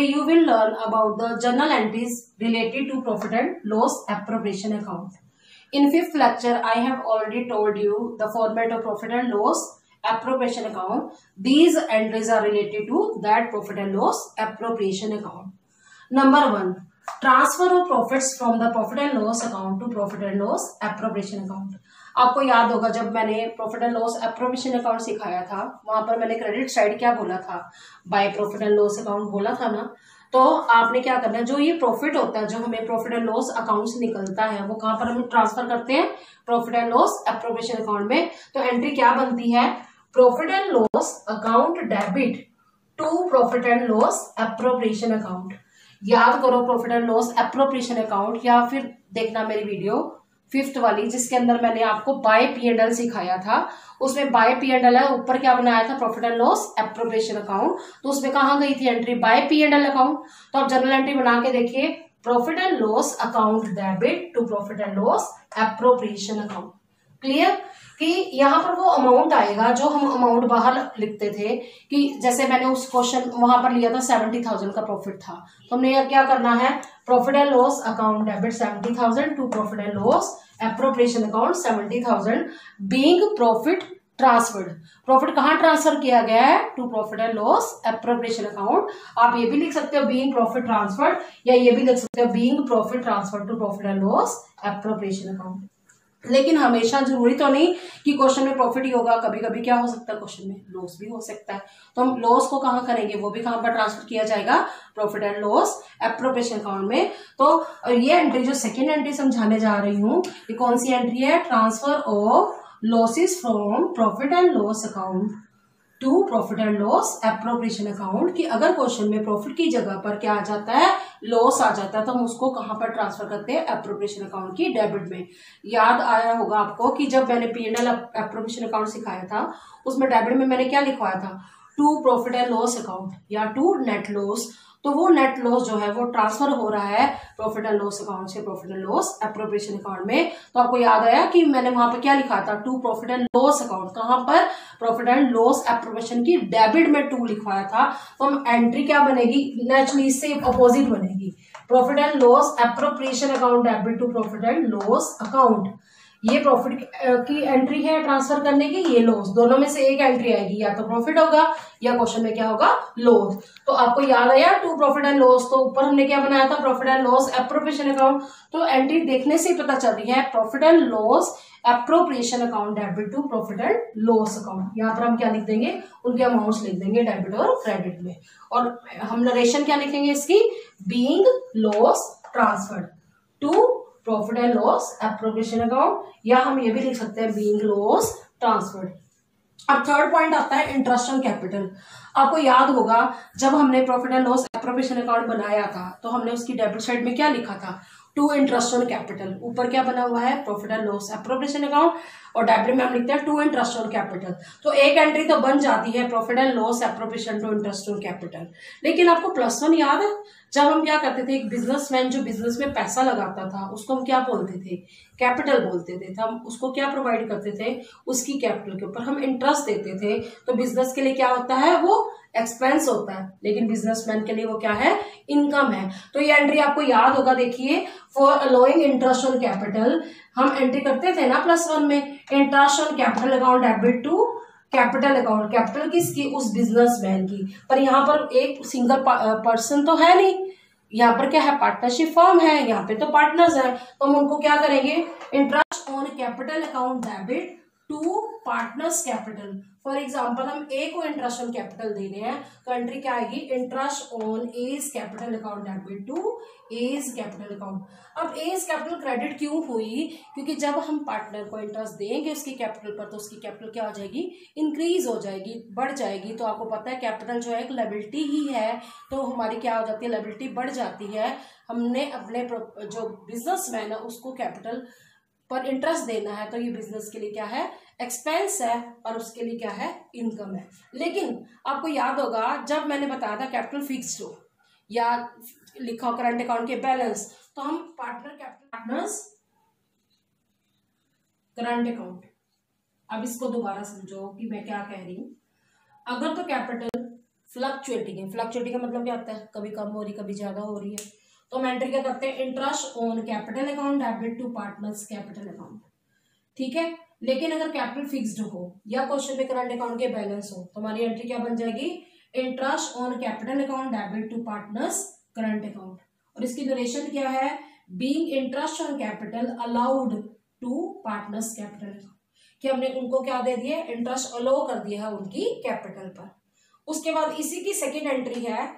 Today you will learn about the journal entries related to profit and loss appropriation account. In fifth lecture, I have already told you the format of profit and loss appropriation account. These entries are related to that profit and loss appropriation account. Number one, transfer of profits from the profit and loss account to profit and loss appropriation account. आपको याद होगा जब मैंने profit and loss appropriation account सिखाया था, वहाँ पर मैंने क्रेडिट साइड क्या बोला था? By profit and loss account बोला था ना? तो आपने क्या करना है? जो ये प्रॉफिट होता है, जो हमें प्रॉफिट एंड लॉस अकाउंट से निकलता है, वो कहाँ पर हम ट्रांसफ़र करते हैं? Profit and loss appropriation account में। तो एंट्री क्या बनती है? Profit and loss account debit to profit and loss appropriation account याद करो profit and loss appropriation account या फिर देखना मेरी वीडियो फिफ्थ वाली, जिसके अंदर मैंने आपको बाय पी एंड एल सिखाया था। उसमें बाय पी एंड एल है, ऊपर क्या बनाया था? Profit and loss appropriation account तो उसमें कहा गई थी entry by P and L account तो आप जनरल एंट्री बना के देखिए profit and loss account debit to profit and loss appropriation account clear कि यहाँ पर वो अमाउंट आएगा, जो हम अमाउंट बाहर लिखते थे, कि जैसे मैंने उस क्वेश्चन वहाँ पर लिया था सेवेंटी थाउज़ेंड का प्रॉफिट था। तो हमने क्या करना है? Profit and loss account debit seventy thousand to profit and loss appropriation account seventy thousand being profit transferred profit कहाँ ट्रांसफ़र किया गया है? To profit and loss appropriation account आप ये भी लिख सकते हो बींग प्रॉफिट ट्रांसफर्ड या ये भी लिख सकते हो being profit transfer to profit and loss appropriation account लेकिन हमेशा ज़रूरी तो नहीं कि क्वेश्चन में प्रॉफिट ही होगा। कभी कभी क्या हो सकता है? क्वेश्चन में लॉस भी हो सकता है। तो हम लॉस को कहाँ करेंगे? वो भी कहाँ पर ट्रांसफ़र किया जाएगा? Profit and loss appropriation account में। तो ये एंट्री जो सेकेंड एंट्री समझाने जा रही हूँ, ये कौन सी एंट्री है? Transfer of losses from profit and loss account to profit and loss appropriation account कि अगर क्वेश्चन में प्रॉफिट की जगह पर क्या आ जाता है? लॉस आ जाता है तो हम उसको कहाँ पर ट्रांसफ़र करते हैं? अप्रोप्रिएशन अकाउंट की डेबिट में। याद आया होगा आपको कि जब मैंने P N L appropriation account सिखाया था, उसमें डेबिट में मैंने क्या लिखवाया था? To profit and loss account या टू नेट लॉस तो वो नेट लॉस जो है वो ट्रांसफ़र हो रहा है प्रॉफिट एंड लॉस अकाउंट से profit and loss appropriation account में। तो आपको याद आया कि मैंने वहाँ पर क्या लिखा था? To profit and loss account कहाँ पर? प्रॉफिट एंड लॉस अप्रोप्रिएशन की डेबिट में टू लिखवाया था। तो हम एंट्री क्या बनेगी? नेचुरली इससे अपोजिट बनेगी। Profit and loss appropriation account debit to profit and loss account ये प्रॉफिट की एंट्री है ट्रांसफ़र करने की, ये लॉस दोनों में से एक एंट्री आएगी, या तो प्रॉफिट होगा, या क्वेश्चन में क्या होगा लॉस तो आपको याद आया टू प्रॉफिट एंड लॉस तो ऊपर हमने क्या बनाया था profit and loss appropriation account तो एंट्री देखने से पता चल रही है profit and loss appropriation account debit to profit and loss account यहाँ पर हम क्या लिख देंगे? उनके अमाउंट्स लिख देंगे डेबिट और क्रेडिट में। और हम नरेशन क्या लिखेंगे इसकी? Being loss transferred to profit and loss appropriation account या हम ये भी लिख सकते हैं बीइंग लॉस ट्रांसफर्ड अब थर्ड पॉइंट आता है इंटरेस्ट ऑन कैपिटल आपको याद होगा, जब हमने profit and loss appropriation account बनाया था तो हमने उसकी डेबिट साइड में क्या लिखा था? टू इंटरेस्ट ऑन कैपिटल ऊपर क्या बना हुआ है? Profit and loss appropriation account और डेबिट में हम लिखते हैं टू इंटरेस्ट ऑन कैपिटल। तो एक एंट्री तो बन जाती है profit and loss appropriation to interest on capital लेकिन आपको प्लस वन याद है? जब हम क्या करते थे, एक बिजनेसमैन जो बिज़नेस में पैसा लगाता था, उसको हम क्या बोलते थे? कैपिटल बोलते थे। तो हम उसको क्या प्रोवाइड करते थे? उसकी कैपिटल के ऊपर हम इंटरेस्ट देते थे। तो बिज़नेस के लिए क्या होता है? वो एक्सपेंस होता है। लेकिन बिजनेसमैन के लिए वो क्या है? इनकम है। तो ये एंट्री आपको याद होगा, देखिए for allowing interest on capital हम एंट्री करते थे ना प्लस वन में interest on capital account debit to capital account capital किसकी? उस बिज़नेस मैन की। पर यहाँ पर एक सिंगल पर्सन तो है नहीं। यहाँ पर क्या है? पार्टनरशिप फॉर्म है, यहाँ पे तो पार्टनर्स है। तो हम उनको क्या करेंगे? Interest on capital account debit to partners capital for example हम ए को इंटरेस्ट ऑन कैपिटल दे रहे हैं कंट्री क्या आएगी? Interest on A's capital account debit to A's capital account अब एज कैपिटल क्रेडिट क्यों हुई? क्योंकि जब हम पार्टनर को इंटरेस्ट देंगे उसकी कैपिटल पर तो उसकी कैपिटल क्या हो जाएगी? इंक्रीज हो जाएगी, बढ़ जाएगी। तो आपको पता है कैपिटल जो है, एक लेबिलिटी ही है। तो हमारी क्या हो जाती है? लेबिलिटी बढ़ जाती है। हमने अपने जो बिजनेसमैन है, उसको कैपिटल पर इंटरेस्ट देना है तो ये बिज़नेस के लिए क्या है? एक्सपेंस है और उसके लिए क्या है? इनकम है। लेकिन आपको याद होगा, जब मैंने बताया था कैपिटल फिक्स्ड हो, या लिखा हो करंट अकाउंट के बैलेंस तो हम partner capital partners current account अब इसको दोबारा समझो कि मैं क्या कह रही हूँ। अगर तो कैपिटल फ्लक्चुएटिंग है। फ्लक्चुएटिंग का मतलब क्या होता है? कभी कम हो रही, कभी ज़्यादा हो रही है। तो हम एंट्री क्या करते हैं? Interest on capital account debit to partners capital account ठीक है? लेकिन अगर कैपिटल फिक्स्ड हो या क्वेश्चन में करंट अकाउंट के बैलेंस हो तो हमारी एंट्री क्या बन जाएगी? Interest on capital account debit to partners current account और इसकी ड्यूरेशन क्या है? Being interest on capital allowed to partners capital कि हमने उनको क्या दे दिया इंटरेस्ट अलाउ कर दिया है उनकी कैपिटल पर. उसके बाद इसी की सेकेंड एंट्री है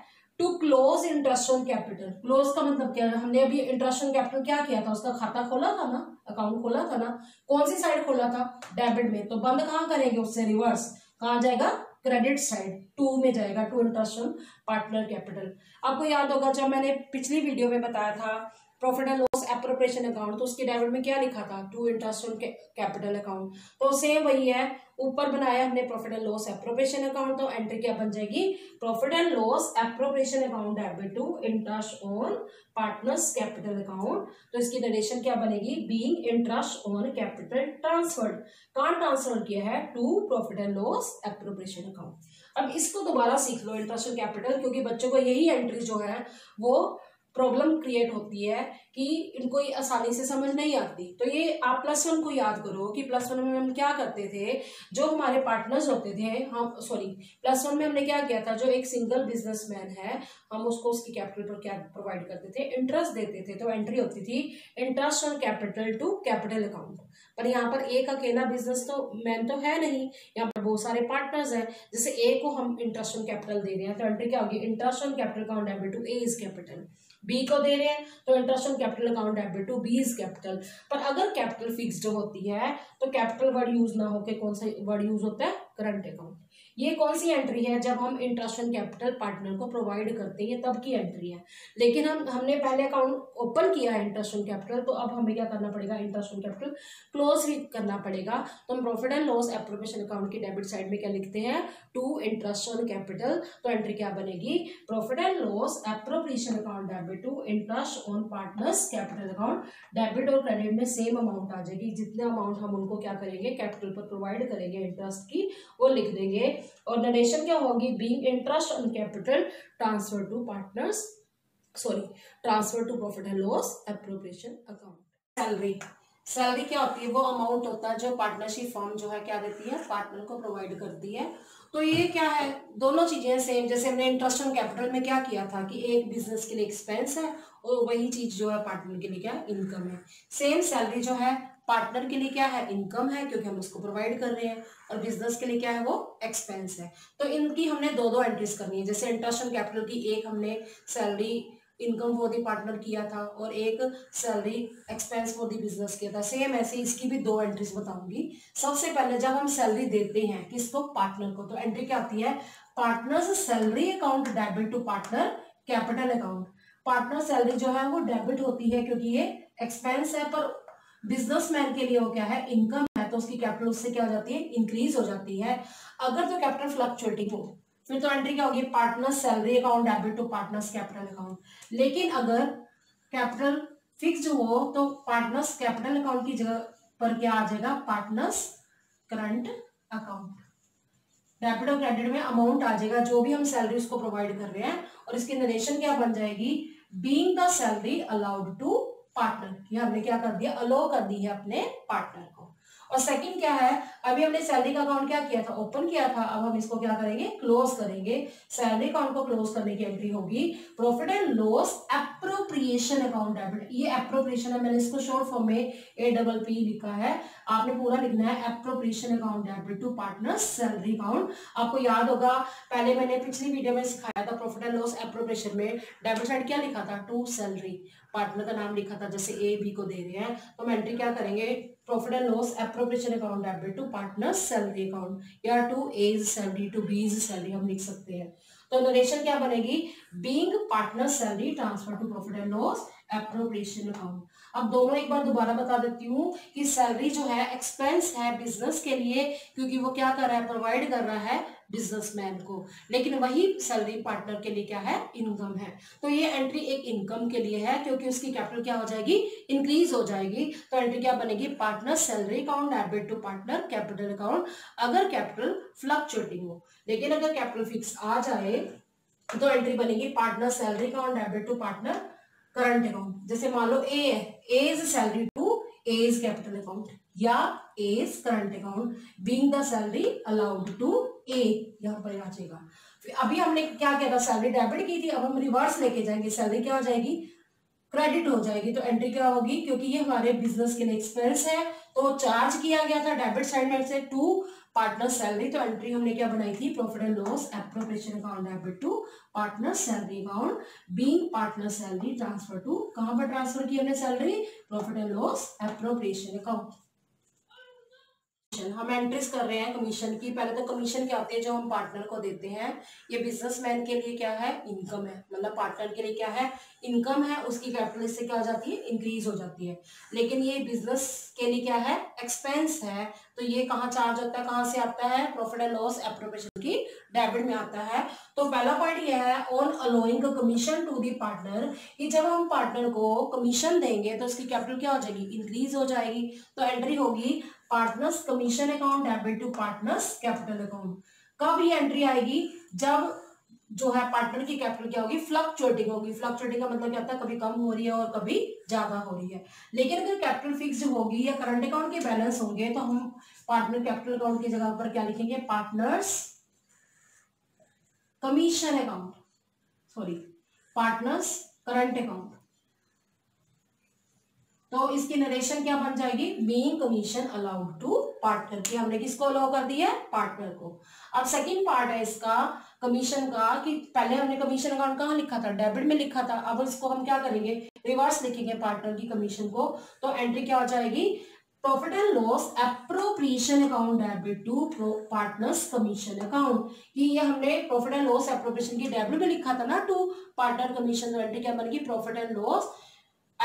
to close interest on capital close का मतलब क्या है? हमने अभी इंटरेस्ट ऑन कैपिटल क्या किया था? उसका खाता खोला था ना? अकाउंट खोला था ना? कौन सी साइड खोला था? डेबिट में। तो बंद कहाँ करेंगे उससे? रिवर्स कहाँ जाएगा? क्रेडिट साइड टू में जाएगा। To interest on partner capital आपको याद होगा, जब मैंने पिछली वीडियो में बताया था profit and loss appropriation account तो उसके डेबिट में क्या लिखा था? To interest on capital account तो सेम वही है, ऊपर बनाया हमने profit and loss appropriation account तो एंट्री क्या बन जाएगी? Profit and loss appropriation account debit to interest on partners capital account तो इसकी नरेशन क्या बनेगी? Being interest on capital transferred कहाँ ट्रांसफ़र किया है? To profit and loss appropriation account अब इसको दोबारा सीख लो इंटरेस्ट ऑन कैपिटल क्योंकि बच्चों को यही एंट्री जो है, वो प्रॉब्लम क्रिएट होती है कि इनको ये आसानी से समझ नहीं आती। तो ये आप प्लस वन को याद करो कि प्लस वन में हम क्या करते थे? जो हमारे पार्टनर्स होते थे, हम सॉरी प्लस वन में हमने क्या किया था? जो एक सिंगल बिजनेसमैन है हम उसको उसकी कैपिटल पर क्या प्रोवाइड करते थे? इंटरेस्ट देते थे तो एंट्री होती थी interest on capital to capital account पर यहाँ पर एक अकेला बिज़नेस तो मैन तो है नहीं, यहाँ पर बहुत सारे पार्टनर्स हैं, जैसे ए को हम इंटरेस्ट ऑन कैपिटल दे रहे हैं तो एंट्री क्या होगी? Interest on capital account debit to A's capital B को दे रहे हैं तो interest on capital account debit to B's capital पर अगर कैपिटल फिक्स्ड होती है तो कैपिटल वर्ड यूज़ ना होकर कौन सा वर्ड यूज़ होता है? करंट अकाउंट ये कौन सी एंट्री है? जब हम इंटरेस्ट ऑन कैपिटल पार्टनर को प्रोवाइड करते हैं, तब की एंट्री है। लेकिन हम, हमने पहले अकाउंट ओपन किया है इंटरेस्ट ऑन कैपिटल तो अब हमें क्या करना पड़ेगा? इंटरेस्ट ऑन कैपिटल क्लोज भी करना पड़ेगा। तो हम profit and loss appropriation account की डेबिट साइड में क्या लिखते हैं? टू इंटरेस्ट ऑन कैपिटल तो एंट्री क्या बनेगी? Profit and loss appropriation account debit to interest on partners capital account debit और क्रेडिट में सेम अमाउंट आ जाएगी। जितने अमाउंट हम उनको क्या करेंगे? कैपिटल पर प्रोवाइड करेंगे इंटरेस्ट की, वो लिख देंगे। और नरेशन क्या होगी? Being interest on capital transfer to partners sorry transfer to profit and loss appropriation account salary salary क्या होती है? वो अमाउंट होता है जो पार्टनरशिप फॉर्म जो है क्या देती है? पार्टनर को प्रोवाइड करती है। तो ये क्या है? दोनों चीज़ें सेम जैसे हमने इंटरेस्ट ऑन कैपिटल में क्या किया था कि एक बिज़नेस के लिए एक्सपेंस है और वही चीज़ जो है पार्टनर के लिए क्या? इनकम है। सेम सैलरी जो है पार्टनर के लिए क्या है? इनकम है, क्योंकि हम उसको प्रोवाइड कर रहे हैं। और बिज़नेस के लिए क्या है वो? एक्सपेंस है। तो इनकी हमने दो दो एंट्रीज करनी है। जैसे इंटरेस्ट ऑन कैपिटल की एक हमने salary income for the partner किया था और एक salary expense for the business किया था। सेम ऐसे इसकी भी दो एंट्रीज बताऊँगी। सबसे पहले जब हम सैलरी देते हैं किसको पार्टनर को। तो एंट्री क्या आती है? Partner salary account debit to partner capital account partner salary जो है वो डेबिट होती है क्योंकि ये एक्सपेंस है, पर बिजनेसमैन के लिए वो क्या है इनकम है तो उसकी कैपिटल उससे क्या हो जाती है? इंक्रीज हो जाती है। अगर तो कैपिटल फ्लक्चुएटिंग हो, फिर तो एंट्री क्या होगी? Partner salary account debit to partners capital account लेकिन अगर कैपिटल फिक्स हो तो पार्टनर्स कैपिटल अकाउंट की जगह पर क्या आ जाएगा? पार्टनर्स करंट अकाउंट डेबिट और क्रेडिट में अमाउंट आ जाएगा, जो भी हम सैलरी उसको प्रोवाइड कर रहे हैं, और इसकी नरेशन क्या बन जाएगी? Being the salary allowed to partner ये हमने क्या कर दिया? अलो कर दी है अपने पार्टनर को। और सेकंड क्या है? अभी हमने सैलरी का अकाउंट क्या किया था? ओपन किया था। अब हम इसको क्या करेंगे? क्लोज करेंगे। सैलरी अकाउंट को क्लोज करने की एंट्री होगी। Profit and loss appropriation account debit ये अप्रोप्रिएशन है। मैंने इसको शॉर्ट फॉर्म में ए डबल पी लिखा है। आपने पूरा लिखना है appropriation account debit to partner salary account आपको याद होगा, पहले मैंने पिछली वीडियो में सिखाया था प्रॉफिट एंड लॉस अप्रोप्रिएशन में। डेबिट साइड क्या लिखा था? टू सैलरी पार्टनर का नाम लिखा था, जैसे ए बी को दे रहे हैं। तो हम एंट्री क्या करेंगे? Profit and loss appropriation account debit to partner salary account या to A salary to B's salary हम लिख सकते हैं। तो नरेशन क्या बनेगी? Being partner salary transfer to profit and loss appropriation account अब दोनों एक बार दोबारा बता देती हूँ कि सैलरी जो है एक्सपेंस है बिज़नेस के लिए, क्योंकि वो क्या कर रहा है प्रोवाइड कर रहा है बिजनेसमैन को। लेकिन वही सैलरी पार्टनर के लिए क्या है इनकम है। तो ये एंट्री एक इनकम के लिए है, क्योंकि उसकी कैपिटल क्या हो जाएगी इंक्रीज हो जाएगी। तो एंट्री क्या बनेगी partner salary account debit to partner capital account अगर कैपिटल फ्लक्चुएटिंग हो, लेकिन अगर कैपिटल फिक्स आ जाए तो एंट्री बनेगी partner salary account debit to partner current account जैसे मान लो ए है A's salary to A's capital account या A's current account being the salary allowed to A यहाँ पर आ जाएगा अभी हमने क्या किया था? सैलरी डेबिट की थी। अब हम रिवर्स लेके जाएँगे। सैलरी क्या हो जाएगी? क्रेडिट हो जाएगी। तो एंट्री क्या होगी? क्योंकि ये हमारे बिज़नेस के लिए एक्सपेंस है। तो चार्ज किया गया था डेबिट साइड में से टू पार्टनर सैलरी तो एंट्री हमने क्या बनाई थी? Profit and loss appropriation account debit to partner salary account being partner salary transfer to कहाँ पर ट्रांसफ़र की हमने salary profit and loss appropriation account हम एंट्रीज कर रहे हैं कमीशन की। पहले तो कमीशन क्या होती है? जो हम पार्टनर को देते हैं। ये बिजनेसमैन के लिए क्या है? इनकम है। मतलब पार्टनर के लिए क्या है? इनकम है। उसकी कैपिटल इससे क्या हो जाती है? इंक्रीज हो जाती है। लेकिन ये बिज़नेस के लिए क्या है? एक्सपेंस है। तो ये कहाँ चार्ज होता है? कहाँ से आता है? प्रॉफिट एंड लॉस एप्रोप्रिएशन की डेबिट में आता है। तो पहला पॉइंट ये है on allowing commission to the partner कि जब हम पार्टनर को कमीशन देंगे तो उसकी कैपिटल क्या हो जाएगी? इंक्रीज हो जाएगी। तो एंट्री होगी partners commission account debit to partners capital account कब ये एंट्री आएगी? जब जो है पार्टनर की कैपिटल क्या होगी? फ्लक्चुएटिंग होगी। फ्लक्चुएटिंग का मतलब क्या होता है? कभी कम हो रही है और कभी ज़्यादा हो रही है। लेकिन अगर कैपिटल फिक्स होगी या करंट अकाउंट के बैलेंस होंगे तो हम पार्टनर कैपिटल अकाउंट की जगह पर क्या लिखेंगे? Partners commission account sorry partners current account तो इसकी नरेशन क्या बन जाएगी? Being commission allowed to partner की। हमने किसको अलाउ कर दिया? है पार्टनर को। अब सेकंड पार्ट है इसका कमीशन का कि पहले हमने कमीशन अकाउंट कहाँ लिखा था? डेबिट में लिखा था। अब इसको हम क्या करेंगे? रिवर्स लिखेंगे पार्टनर की कमीशन को। तो एंट्री क्या हो जाएगी? Profit and loss appropriation account debit to partners commission account कि ये हमने प्रॉफिट एंड लॉस अप्रोप्रिएशन की डेबिट में लिखा था ना टू पार्टनर कमीशन एंट्री क्या बनेगी profit and loss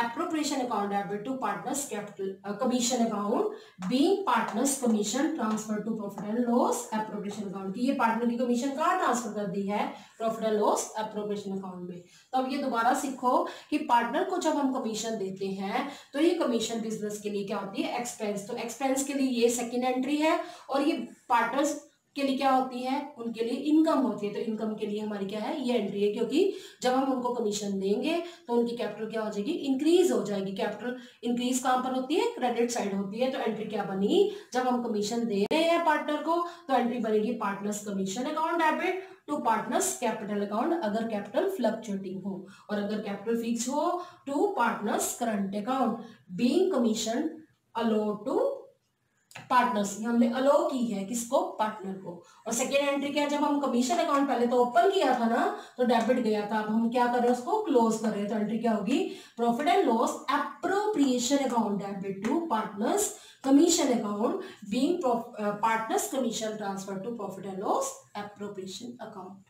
appropriation account debit to partners capital uh, commission account being partners commission transfer to profit and loss appropriation account की ये partner की commission कहाँ transfer कर दी है profit and loss appropriation account में तो अब ये दोबारा सीखो कि partner को जब हम commission देते हैं तो ये commission business के लिए क्या होती है expense तो expense के लिए ये second entry है और ये partners के लिए क्या होती है? उनके लिए इनकम होती है। तो इनकम के लिए हमारी क्या है? ये एंट्री है। क्योंकि जब हम उनको कमीशन देंगे तो उनकी कैपिटल क्या हो जाएगी? इंक्रीज हो जाएगी। कैपिटल इंक्रीज कहाँ पर होती है? क्रेडिट साइड होती है। तो एंट्री क्या बनी? जब हम कमीशन दे रहे हैं पार्टनर को तो एंट्री बनेगी partners commission account debit to partners capital account अगर कैपिटल फ्लक्चुएटिंग हो। और अगर कैपिटल फिक्स हो to partners current account being commission allow to partners हमने अलो की है किसको? पार्टनर को। और सेकेंड एंट्री क्या, जब हम कमीशन अकाउंट पहले तो ओपन किया था ना तो डेबिट गया था। अब हम क्या कर रहे हैं उसको? क्लोज कर रहे हैं। तो एंट्री क्या होगी? Profit and loss appropriation account debit to partners commission account being partners commission transfer to profit and loss appropriation account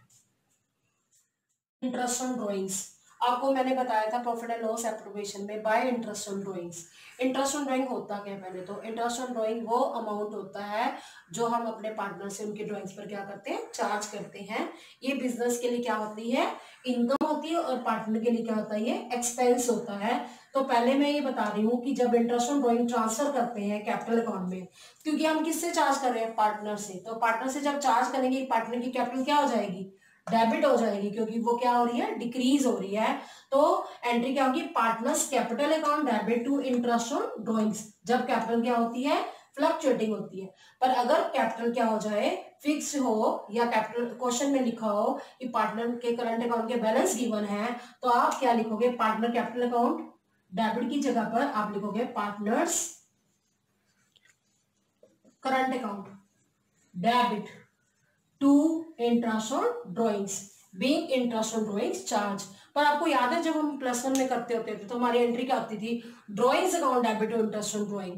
interest on drawings आपको मैंने बताया था प्रॉफिट एंड लॉस एप्रोवेशन में by interest on drawings interest on drawing होता क्या पहले तो? Interest on drawing वो अमाउंट होता है जो हम अपने पार्टनर से उनके ड्राइंग्स पर क्या करते हैं? चार्ज करते हैं। ये बिज़नेस के लिए क्या होती है? इनकम होती है और पार्टनर के लिए क्या होता है? ये एक्सपेंस होता है। तो पहले मैं ये बता रही हूँ कि जब इंटरेस्ट ऑन ड्राइंग ट्रांसफ़र करते हैं कैपिटल अकाउंट में, क्योंकि हम किससे चार्ज कर रहे हैं? पार्टनर से। तो पार्टनर से जब चार्ज करेंगे पार्टनर की कैपिटल क्या हो जाएगी? डेबिट हो जाएगी, क्योंकि वो क्या हो रही है? डिक्रीज हो रही है। तो एंट्री क्या होगी? Partners capital account, debit to interest on drawings जब कैपिटल क्या होती है? फ्लक्चुएटिंग होती है। पर अगर कैपिटल क्या हो जाए? फिक्स हो, या कैपिटल, क्वेश्चन में लिखा हो कि पार्टनर के करंट अकाउंट के बैलेंस गिवन है तो आप क्या लिखोगे? Partner capital account. डेबिट की जगह पर आप लिखोगे partners current account. Debit. To interest on drawings, being interest on drawings charge. पर आपको याद है जब हम प्लस वन में करते होते थे तो हमारी एंट्री क्या होती थी? Drawings account debit on drawing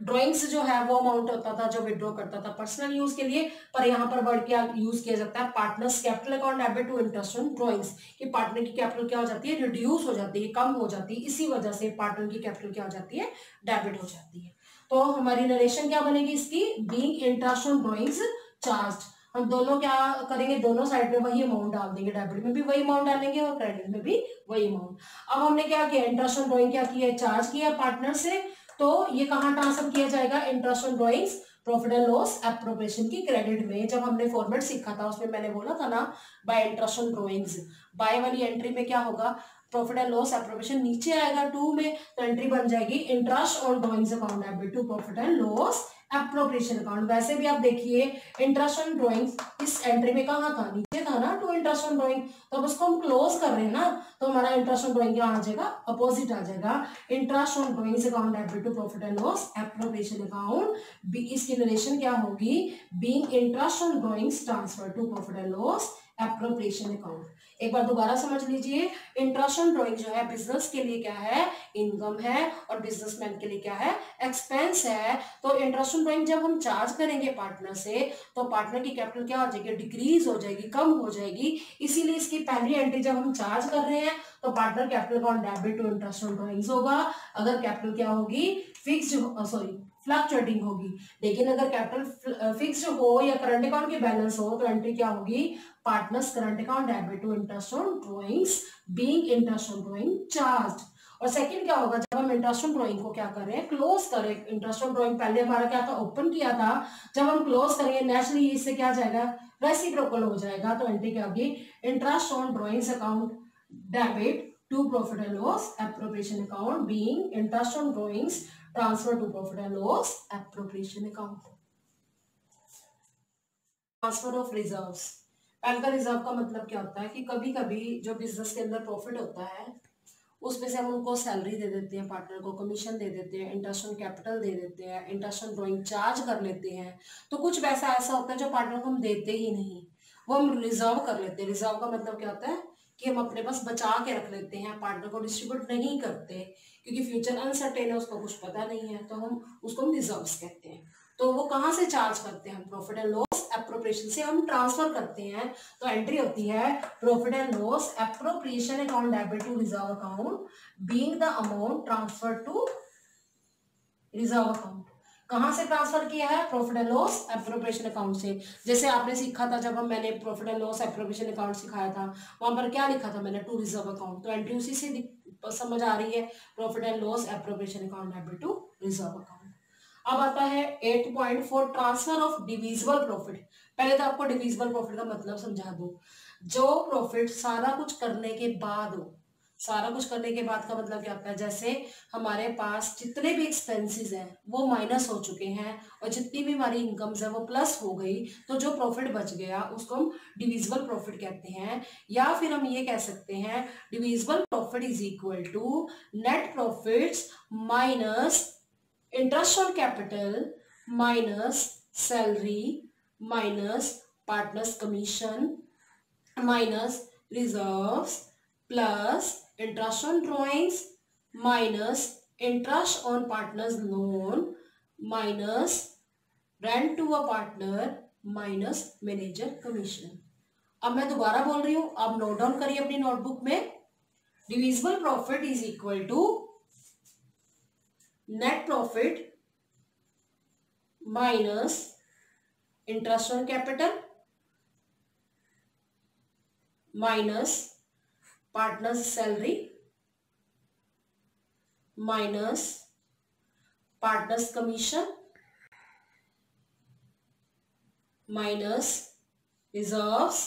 drawings जो है, वो अमाउंट होता था जो विड्रॉ करता था पर्सनल यूज़ के लिए, पर यहाँ पर वर्ड क्या यूज़ किया जाता है? Partners capital account debit to interest on drawings कि पार्टनर की कैपिटल क्या हो जाती है? रिड्यूस हो जाती है, कम हो जाती है, इसी वजह से पार्टनर की कैपिटल क्या हो जाती है? डेबिट हो जाती है। तो हमारी नरेशन क्या बनेगी इसकी? Being interest on drawings charge हम दोनों क्या करेंगे? दोनों साइड में वही अमाउंट डाल देंगे डेबिट में भी वही अमाउंट डालेंगे और क्रेडिट में भी वही अमाउंट अब हमने क्या किया? इंटरेस्ट ऑन ड्रॉइंग क्या किया? चार्ज किया पार्टनर से तो ये कहाँ ट्रांसफ़र किया जाएगा? Interest on drawings profit and loss appropriation की क्रेडिट में. जब हमने फॉर्मेट सीखा था, उसमें मैंने बोला था ना by interest on drawings by वाली एंट्री में क्या होगा? प्रॉफिट एंड लॉस एप्रोप्रिएशन नीचे आएगा टू में तो एंट्री बन जाएगी interest on drawings account debit to profit and loss appropriation account वैसे भी आप देखिए इंटरेस्ट ऑन ड्रॉइंग्स इस एंट्री में कहा था? नीचे था ना टू इंटरेस्ट ऑन ड्रॉइंग तो अब उसको हम क्लोज कर रहे हैं ना तो हमारा इंटरेस्ट ऑन ड्रॉइंग आ जाएगा अपोजिट आ जाएगा। Interest on drawings account debit to profit and loss appropriation account इसकी नरेशन क्या होगी? Being interest on drawings transfer to profit and loss appropriation account एक बार दोबारा समझ लीजिए इंटरेस्ट ऑन ड्रॉइंग जो है बिज़नेस के लिए क्या है? इनकम है और बिजनेसमैन के लिए क्या है? एक्सपेंस है। तो इंटरेस्ट ऑन ड्रॉइंग जब हम चार्ज करेंगे पार्टनर से तो पार्टनर की कैपिटल क्या हो जाएगी? डिक्रीज हो जाएगी, कम हो जाएगी। इसीलिए इसकी पहली एंट्री जब हम चार्ज कर रहे हैं तो partner capital account debit to interest on drawings होगा। अगर कैपिटल क्या होगी? फिक्स सॉरी फ्लक्चुएटिंग होगी। लेकिन अगर कैपिटल फिक्स हो या करंट अकाउंट की बैलेंस हो तो एंट्री क्या होगी? Partners current account debit to interest on drawings being interest on drawing charge और सेकंड क्या होगा? जब हम इंटरेस्ट ऑन ड्रॉइंग को क्या करें क्लोज करें इंटरेस्ट ऑन ड्रॉइंग पहले हमारा क्या था? ओपन किया था। जब हम क्लोज करेंगे नेचुरली इससे क्या जाएगा? रेसिप्रोकल हो जाएगा। तो एंट्री क्या होगी? Interest on drawings account debit to profit and loss appropriation account being interest on drawings transfer to profit and loss appropriation account transfer of reserves पहले का रिज़र्व का मतलब क्या होता है कि कभी कभी जो बिज़नेस के अंदर प्रॉफिट होता है, उसमें से हम उनको सैलरी दे देते हैं पार्टनर को कमीशन दे देते हैं इंटरेस्ट ऑन कैपिटल दे देते हैं इंटरेस्ट ऑन ड्रॉइंग चार्ज कर लेते हैं। तो कुछ पैसा ऐसा होता है जो पार्टनर को हम देते ही नहीं। वो हम रिज़र्व कर लेते हैं। रिज़र्व का मतलब क्या होता है कि हम अपने पास बचा के रख लेते हैं पार्टनर को डिस्ट्रीब्यूट नहीं करते। क्योंकि फ्यूचर अनसर्टेन है, उसका कुछ पता नहीं है तो हम उसको हम रिज़र्व कहते हैं। तो वो कहाँ से चार्ज करते हैं प्रॉफिट एंड लॉस एप्रोप्रिएशन से हम ट्रांसफ़र करते हैं तो एंट्री होती है profit and loss appropriation account debit to reserve account being the amount transfer to reserve account कहाँ से ट्रांसफ़र किया है? Profit and loss appropriation account से। जैसे आपने सीखा था, जब हम मैंने profit and loss appropriation account सिखाया था, वहाँ पर क्या लिखा था मैंने? टू रिज़र्व अकाउंट तो एंट्री उसी से समझ आ रही है profit and loss appropriation account debit to reserve account अब आता है at point four transfer of divisible profit पहले तो आपको डिविजिबल प्रॉफिट का मतलब समझा दो। जो प्रॉफिट सारा कुछ करने के बाद हो सारा कुछ करने के बाद का मतलब क्या होता है? जैसे हमारे पास जितने भी एक्सपेंसेस हैं, वो माइनस हो चुके हैं और जितनी भी हमारी इनकम्स है, वो प्लस हो गई तो जो प्रॉफिट बच गया, उसको हम डिविजिबल प्रॉफिट कहते हैं या फिर हम ये कह सकते हैं divisible profit is equal to net profits minus interest on capital minus salary minus partners commission minus reserves plus interest on drawings minus interest on partner's loan minus rent to a partner minus manager commission अब मैं दोबारा बोल रही हूँ, आप note down करिए अपनी notebook में। Divisible profit is equal to net profit minus interest on capital minus partner's salary minus partner's commission minus reserves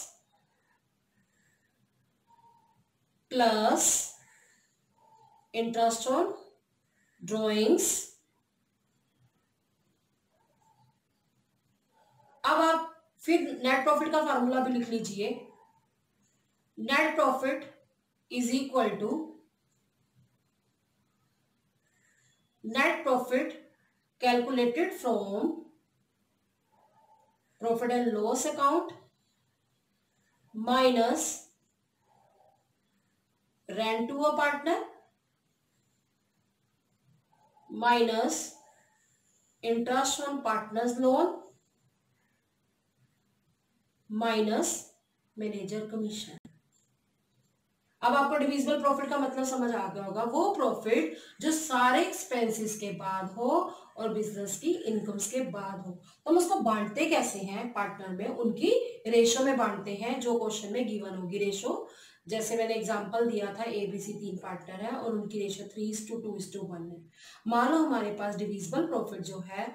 plus interest on drawings अब आप फिर नेट प्रॉफिट का फार्मूला भी लिख लीजिए net profit is equal to net profit calculated from profit and loss account minus rent to a partner minus interest on partner's loan minus manager commission. अब आपको divisible profit का मतलब समझ आ गया होगा। वो प्रॉफिट जो सारे एक्सपेंसेस के बाद हो और बिज़नेस की इनकम्स के बाद हो। तो हम उसको बांटते कैसे हैं? पार्टनर में उनकी रेशो में बांटते हैं, जो क्वेश्चन में गिवन होगी रेशो जैसे मैंने एग्जांपल दिया था ए बी सी तीन पार्टनर है और उनकी ratio three two two is two one है। मान लो हमारे पास डिविजिबल प्रॉफिट जो है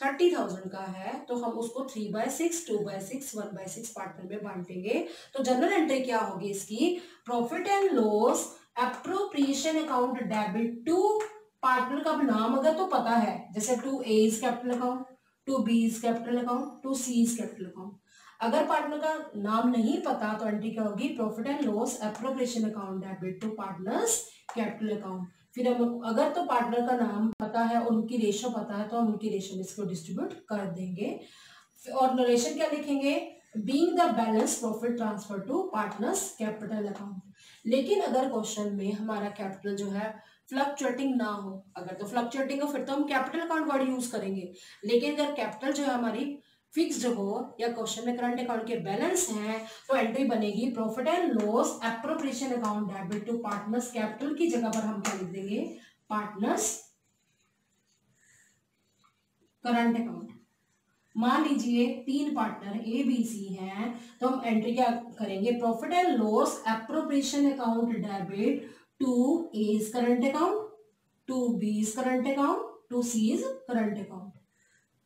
थर्टी थाउज़ेंड का है तो हम उसको three by six, two by six, one by six partner में बांटेंगे। तो जनरल एंट्री क्या होगी इसकी? Profit and loss appropriation account debit to partner का नाम अगर तो पता है, जैसे to A's capital account, to B's capital account, to C's capital account. अगर पार्टनर का नाम नहीं पता तो एंट्री क्या होगी? Profit and loss appropriation account debit to partners capital account. फिर हम अगर तो पार्टनर का नाम पता है और उनकी रेशो पता है तो हम उनकी रेशो में इसको डिस्ट्रीब्यूट कर देंगे। और नरेशन क्या लिखेंगे? Being the balance profit transfer to partners capital account लेकिन अगर क्वेश्चन में हमारा कैपिटल जो है फ्लक्चुएटिंग ना हो, अगर तो फ्लक्चुएटिंग हो, फिर तो हम कैपिटल अकाउंट वर्ड यूज़ करेंगे। लेकिन अगर कैपिटल जो है हमारी फिक्स्ड हो या क्वेश्चन में करंट अकाउंट के बैलेंस हैं तो एंट्री बनेगी profit and loss appropriation account debit to partners capital की जगह पर हम क्या लिख देंगे? पार्टनर्स करंट अकाउंट मान लीजिए तीन पार्टनर ए बी सी हैं तो हम एंट्री क्या करेंगे? Profit and loss appropriation account debit to A's current account to B's current account to C's current account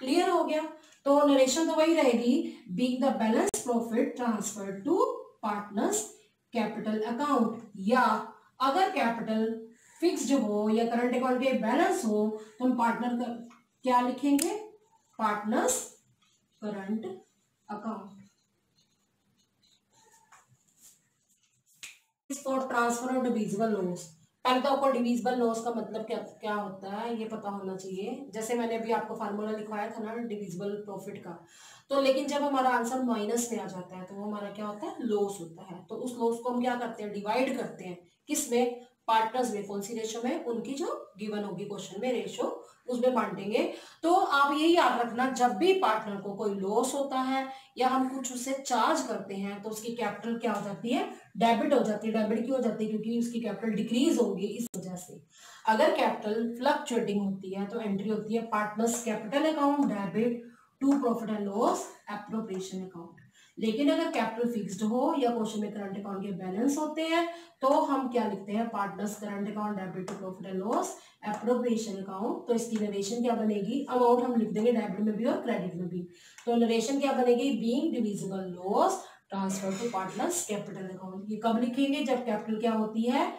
clear हो गया? तो नरेशन तो वही रहेगी। Being the balance profit transfer to partners capital account या अगर कैपिटल फिक्स्ड हो या करंट अकाउंट के बैलेंस हो तो हम पार्टनर क्या लिखेंगे? Partners current account for transfer of divisible loss पहले तो आपको डिविजिबल लॉस का मतलब क्या क्या होता है, ये पता होना चाहिए। जैसे मैंने अभी आपको फार्मूला लिखवाया था ना डिविजिबल प्रॉफिट का। तो लेकिन जब हमारा आंसर माइनस में आ जाता है तो वो हमारा क्या होता है? लॉस होता है। तो उस लॉस को हम क्या करते हैं? डिवाइड करते हैं। किसमें? पार्टनर्स में। कौन सी रेशो में? उनकी जो गिवन होगी क्वेश्चन में रेशो उसमें बांटेंगे। तो आप ये याद रखना, जब भी पार्टनर को कोई लॉस होता है या हम कुछ उससे चार्ज करते हैं तो उसकी कैपिटल क्या हो जाती है? डेबिट हो जाती है। डेबिट क्यों हो जाती है? क्योंकि उसकी कैपिटल डिक्रीज होगी इस वजह से। अगर कैपिटल फ्लक्चुएटिंग होती है तो एंट्री होती है partners capital account debit to profit and loss appropriation account लेकिन अगर कैपिटल फिक्स्ड हो या क्वेश्चन में करंट अकाउंट के बैलेंस होते हैं तो हम क्या लिखते हैं? Partners current account debit to profit and loss appropriation account तो इसकी नरेशन क्या बनेगी? अमाउंट हम लिख देंगे डेबिट में भी और क्रेडिट में भी। तो नरेशन क्या बनेगी? Being divisible loss transfer to partners capital account ये कब लिखेंगे? जब कैपिटल क्या होती है?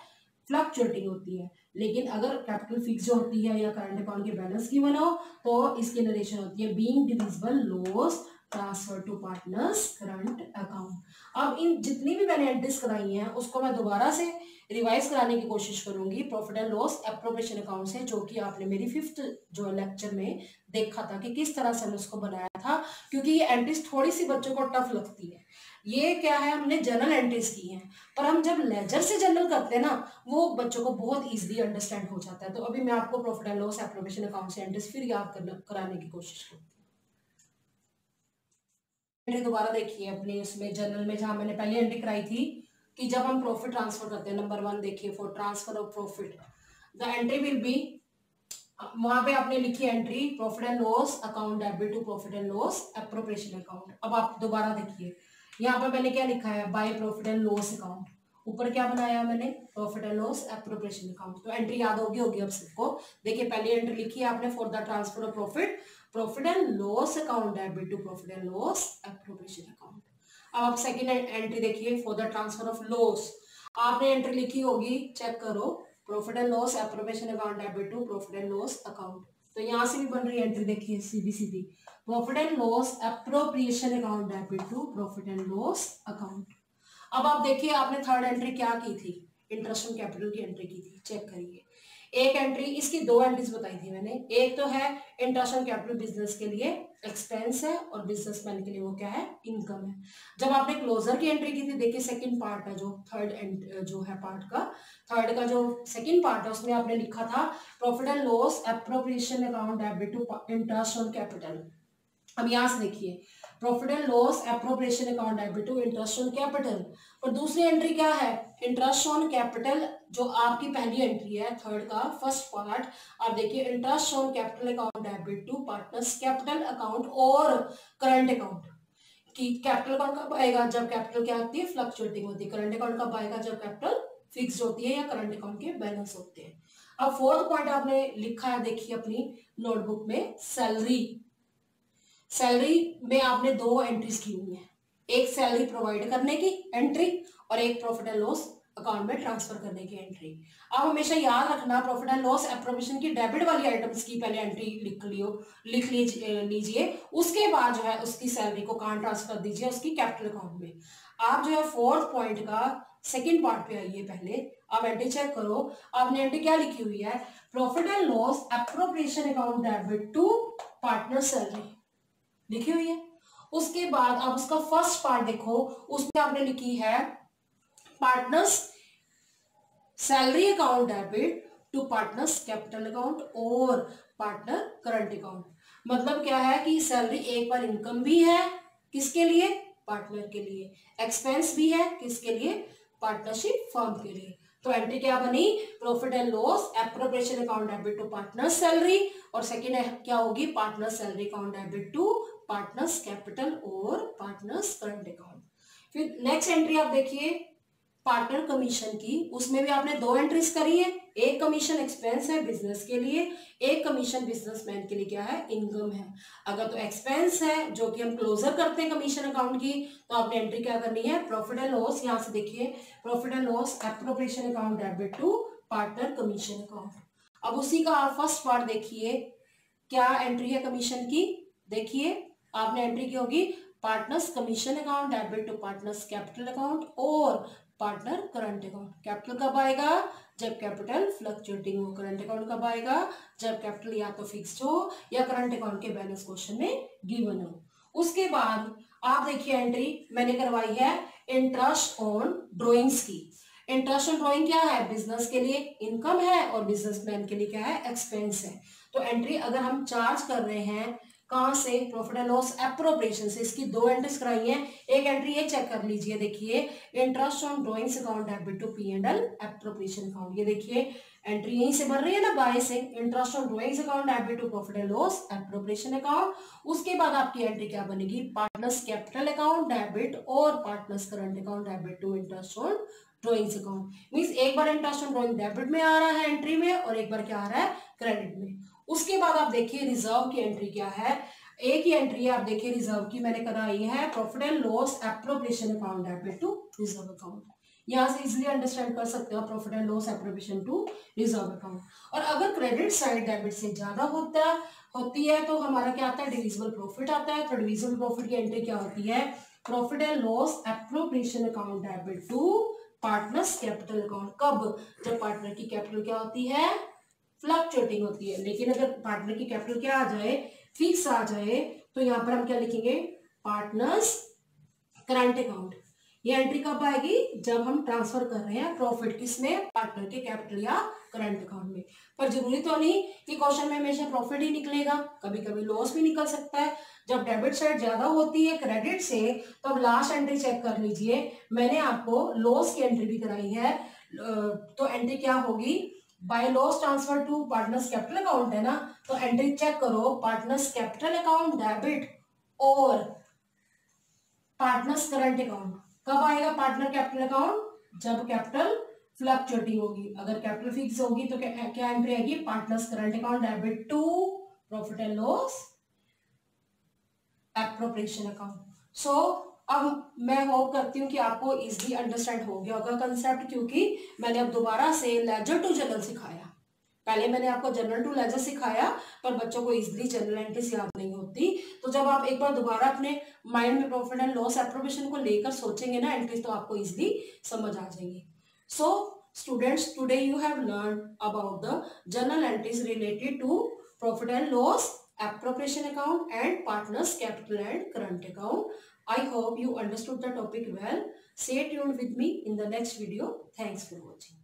फ्लक्चुएटिंग होती है। लेकिन अगर कैपिटल फिक्स होती है या करंट अकाउंट के बैलेंस की बनाओ तो इसकी नरेशन होती है being divisible loss transfer to partners current account अब इन जितनी भी मैंने एंट्रीज कराई हैं, उसको मैं दोबारा से रिवाइज कराने की कोशिश करूँगी profit and loss appropriation account से, जो कि आपने मेरी फिफ्थ जो लेक्चर में देखा था कि किस तरह से हमने उसको बनाया था, क्योंकि ये एंट्रीज थोड़ी सी बच्चों को टफ लगती है। ये क्या है, हमने जनरल एंट्रीज की हैं, पर हम जब लेजर से जनरल करते हैं ना, वो बच्चों को बहुत इजीली अंडरस्टैंड हो जाता है। तो अभी मैं आपको profit and loss appropriation account से एंट्रीज फिर याद कराने की कोशिश करती हूँ एंट्री दोबारा देखिए अपने उसमें जनरल में, जहाँ मैंने पहले एंट्री कराई थी कि जब हम प्रॉफिट ट्रांसफ़र करते हैं नंबर वन देखिए for transfer of profit the entry will be वहाँ पे आपने लिखी entry profit and loss account debit to profit and loss appropriation account अब आप दोबारा देखिए। यहाँ पर मैंने क्या लिखा है? By profit and loss account ऊपर क्या बनाया मैंने? Profit and loss appropriation account तो एंट्री याद होगी होगी अब सबको। देखिए, पहली एंट्री लिखी है आपने for the transfer of profit profit and loss account debit to profit and loss appropriation account अब आप सेकंड एंट्री देखिए for the transfer of loss आपने एंट्री लिखी होगी चेक करो profit and loss appropriation account debit to profit and loss account तो यहाँ से भी बन रही एंट्री देखिए सीधी सीधी profit and loss appropriation account debit to profit and loss account अब आप देखिए, आपने थर्ड एंट्री क्या की थी? इंटरेस्ट ऑन कैपिटल की एंट्री की थी. चेक करिए. एक एंट्री इसकी दो एंट्रीज बताई थी मैंने। एक तो है इंटरनेशनल कैपिटल बिज़नेस के लिए एक्सपेंस है और बिजनेसमैन के लिए वो क्या है? इनकम है। जब आपने क्लोजर की एंट्री की थी, देखिए सेकंड पार्ट है जो थर्ड जो है पार्ट का। थर्ड का जो सेकंड पार्ट है, उसमें आपने लिखा था profit and loss appropriation account debit to interest on capital अब यहाँ से देखिए profit and loss appropriation account debit to interest on capital और दूसरी एंट्री क्या है? इंटरेस्ट ऑन कैपिटल जो आपकी पहली एंट्री है थर्ड का फ़र्स्ट पार्ट आप देखिए interest on capital account debit to partners capital account और करंट अकाउंट कि कैपिटल अकाउंट कब आएगा? जब कैपिटल क्या होती है? फ्लक्चुएटिंग होती है। करंट अकाउंट कब आएगा? जब कैपिटल फिक्स होती है या करंट अकाउंट के बैलेंस होते हैं। अब फोर्थ पॉइंट आपने लिखा है, देखिए अपनी नोटबुक में सैलरी सैलरी में आपने दो एंट्रीज की हुई है। एक सैलरी प्रोवाइड करने की एंट्री और एक प्रॉफिट एंड लॉस अकाउंट में ट्रांसफ़र करने की एंट्री आप हमेशा याद रखना प्रॉफिट एंड लॉस अप्रोवेशन की डेबिट वाली आइटम्स की पहले एंट्री लिख लियो, लिख लीजिए। उसके बाद जो है उसकी सैलरी को कहाँ ट्रांसफ़र दीजिए, उसकी कैपिटल अकाउंट में। आप जो है फोर्थ पॉइंट का सेकेंड पार्ट पे आइए पहले। आप एंट्री चेक करो। आपने एंट्री क्या लिखी हुई है? Profit and loss appropriation account debit to partner salary. लिखी हुई है। उसके बाद आप उसका फ़र्स्ट पार्ट देखो, उसमें आपने लिखी है partners salary account debit to partners capital account और पार्टनर करंट अकाउंट मतलब क्या है कि सैलरी एक बार इनकम भी है किसके लिए? पार्टनर के लिए. एक्सपेंस भी है किसके लिए? पार्टनरशिप फर्म के लिए. तो एंट्री क्या बनी? Profit and loss appropriation account debit to partner salary और सेकेंड क्या होगी? Partner salary account debit to partners capital और पार्टनर्स करंट अकाउंट फिर नेक्स्ट एंट्री आप देखिए पार्टनर कमीशन की। उसमें भी आपने दो एंट्रीज करी है। एक कमीशन एक्सपेंस है बिज़नेस के लिए, एक कमीशन बिजनेसमैन के लिए क्या है? इनकम है। अगर तो एक्सपेंस है, जो कि हम क्लोजर करते हैं कमीशन अकाउंट की तो आपने एंट्री क्या करनी है? प्रॉफिट एंड लॉस यहाँ से देखिए। Profit and loss appropriation account debit to partner commission account अब उसी का आप फ़र्स्ट पार्ट देखिए। क्या एंट्री है कमीशन की? देखिए। आपने एंट्री की होगी partners commission account debit to partners capital account और पार्टनर करंट अकाउंट कैपिटल कब आएगा? जब कैपिटल फ्लक्चुएटिंग हो करंट अकाउंट कब आएगा? जब कैपिटल या तो फिक्स्ड हो या करंट अकाउंट के बैलेंस क्वेश्चन में गिवन हो. उसके बाद आप देखिए एंट्री मैंने करवाई है इंटरेस्ट ऑन ड्रॉइंग्स की. इंटरेस्ट ऑन ड्रॉइंग क्या है? बिज़नेस के लिए इनकम है और बिजनेसमैन के लिए क्या है? एक्सपेंस है. तो एंट्री अगर हम चार्ज कर रहे हैं कहाँ से प्रॉफिट एंड लॉस एप्रोप्रिएशन से इसकी दो एंट्रीज कराई हैं। एक एंट्री ये चेक कर लीजिए, देखिए। Interest on drawings account debit to P and L appropriation account ये देखिए। एंट्री यहीं से बन रही है ना बाय से। Interest on drawings account debit to profit and loss appropriation account उसके बाद आपकी एंट्री क्या बनेगी? पार्टनर्स कैपिटल अकाउंट डेबिट और partners current account debit to interest on drawings account means एक बार इंटरेस्ट ऑन ड्रॉइंग डेबिट में आ रहा है एंट्री में और एक बार क्या आ रहा है? क्रेडिट में। उसके बाद आप देखिए रिज़र्व की एंट्री क्या है। एक ही एंट्री है, आप देखिए रिज़र्व की मैंने कराई है profit and loss appropriation account debit to reserve account यहाँ से इजिली अंडरस्टैंड कर सकते हो profit and loss appropriation to reserve account और अगर क्रेडिट साइड डेबिट से ज़्यादा होता, होती है तो हमारा क्या आता है? डिविजिबल प्रॉफिट आता है। तो डिविजिबल प्रॉफिट की एंट्री क्या होती है? Profit and loss appropriation account debit to partners capital account कब? जब पार्टनर की कैपिटल क्या होती है? फ्लक्चुएटिंग होती है। लेकिन अगर पार्टनर की कैपिटल क्या आ जाए, फिक्स आ जाए तो यहाँ पर हम क्या लिखेंगे? Partners current account. ये एंट्री कब आएगी? जब हम ट्रांसफ़र कर रहे हैं प्रॉफिट किसमें? पार्टनर के कैपिटल या करंट अकाउंट में। पर ज़रूरी तो नहीं कि क्वेश्चन में हमेशा प्रॉफिट ही निकलेगा। कभी कभी लॉस भी निकल सकता है। जब डेबिट साइड ज़्यादा होती है क्रेडिट से तो अब लास्ट एंट्री चेक कर लीजिए। मैंने आपको लॉस की एंट्री भी कराई है। तो एंट्री क्या होगी? By loss transfer to partners capital account है ना तो एंट्री चेक करो पार्टनर्स कैपिटल अकाउंट डेबिट और पार्टनर्स करंट अकाउंट कब आएगा पार्टनर कैपिटल अकाउंट जब कैपिटल फ्लक्चुएटिंग होगी। अगर कैपिटल फिक्स होगी तो क्या, क्या एंट्री आएगी? Partners current account debit to profit and loss appropriation account so अब मैं होप करती हूँ कि आपको इजली अंडरस्टैंड हो गया होगा कंसेप्ट क्योंकि मैंने अब दोबारा से लेजर टू जनरल सिखाया। पहले मैंने आपको जनरल टू लेजर सिखाया पर बच्चों को इजली जनरल एंट्रीज याद नहीं होती। तो जब आप एक बार दोबारा अपने माइंड में प्रॉफिट एंड लॉस एप्रोवेशन को लेकर सोचेंगे ना एंट्रीज तो आपको इजली समझ आ जाएँगी। So so, Students, you have learn about the general journal related to to and loss appropriation account and partners capital and current account. I hope you understood the topic well. Stay tuned with me in the next video. Thanks for watching.